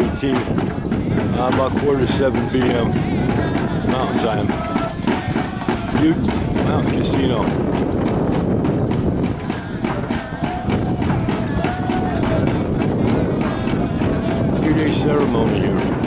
18th, uh, about quarter to 7 p.m. Mountain Time. Ute Mountain Casino. Ceremony here.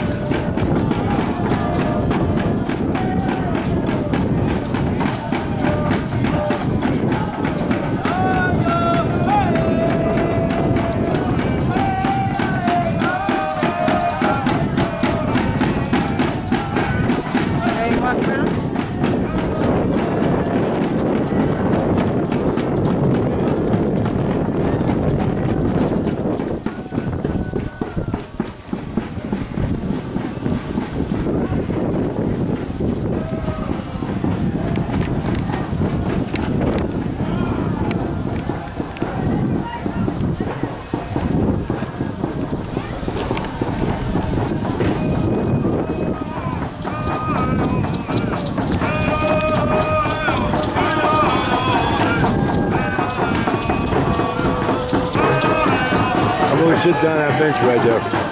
Gonna sit down that bench right there.